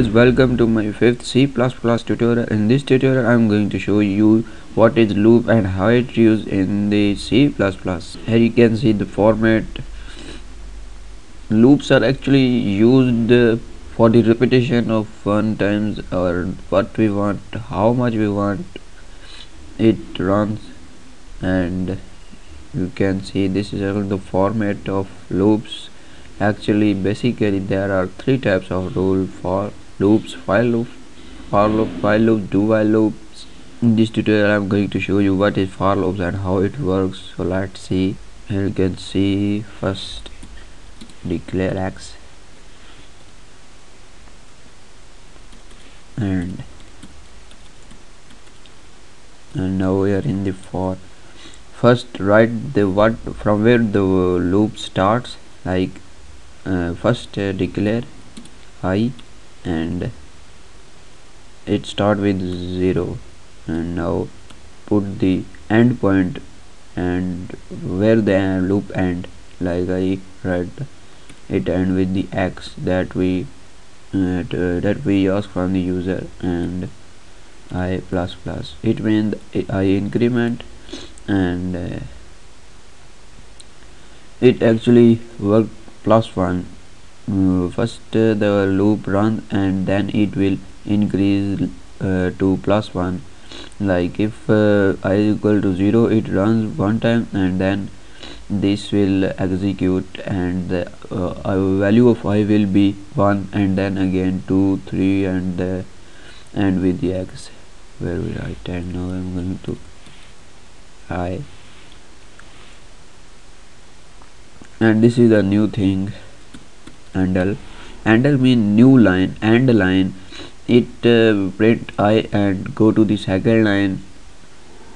welcome to my fifth C++ tutorial. In this tutorial I'm going to show you what is loop and how it used in the C++ here you can see the format. Loops are actually used for the repetition of one times or what we want how much we want. It runs and you can see this is the format of loops. Actually basically there are three types of rule for loops while loop for loop while loop do while loops. In this tutorial i'm going to show you what is for loops and how it works. So let's see. Here you can see. First declare x. And and now we are in the for. First write the what from where the loop starts. Like uh, first uh, declare i and it start with 0 and now put the end point and where the loop end like I write it end with the x that we uh, that we ask from the user and i plus plus. It means i increment and uh, it actually work plus one first uh, the loop runs and then it will increase uh, to plus 1 like if uh, i equal to 0 it runs one time and then this will execute and the uh, value of i will be 1 and then again 2 3 and the and with the x. Where we write and now i'm going to i. And this is a new thing endl. endl mean new line and line. It uh, print i and go to the second line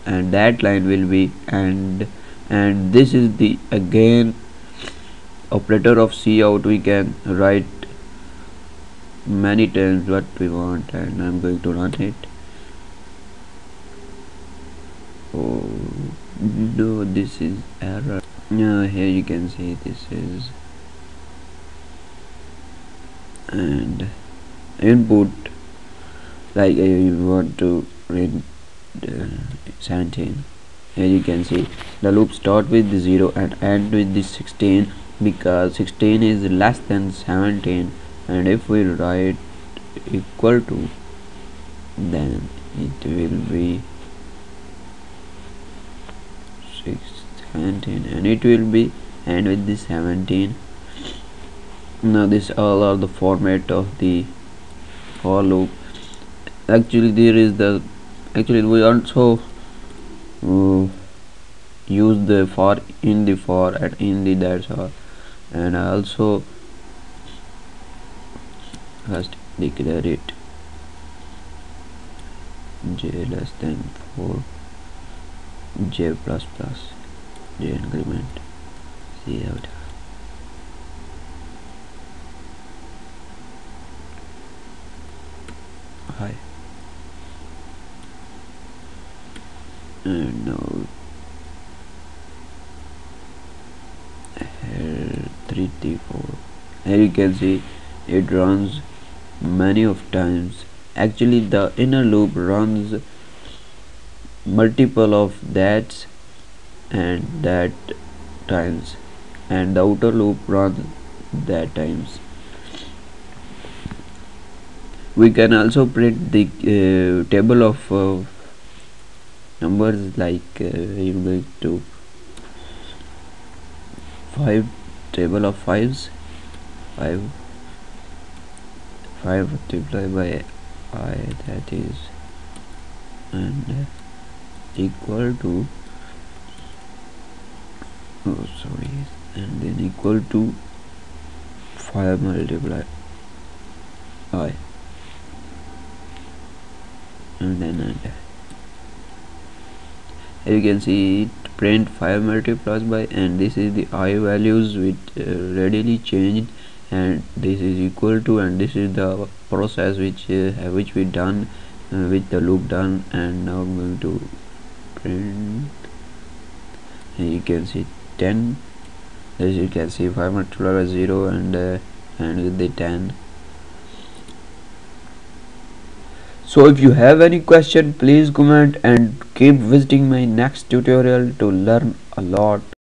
and that line will be and and this is the again operator of cout we can write many times what we want and I'm going to run it. Oh no this is error. Yeah here you can see this is and input like uh, you want to read uh, 17 as you can see the loop start with the 0 and end with the 16 because 16 is less than 17 and if we write equal to then it will be 17 and it will be end with the 17 now this all are the format of the for loop. Actually there is the actually we also uh, use the for in the for and in the that's all. And I also first declare it j less than 4 j plus plus j increment see out and now here 3t4 here you can see it runs many of times. Actually the inner loop runs multiple of that and that times. And the outer loop runs that times. We can also print the uh, table of uh, numbers like uh, you're going to five table of fives five five multiplied by i that is and uh, equal to oh sorry and then equal to 5 multiplied i. And then and you can see it print 5 multiplies by and this is the i values which uh, readily changed and this is equal to and this is the process which uh, which we done uh, with the loop done and now I'm going to print. And you can see 10 as you can see 5 multiplied by 0 and uh, and with the 10 so if you have any question please comment and keep visiting my next tutorial to learn a lot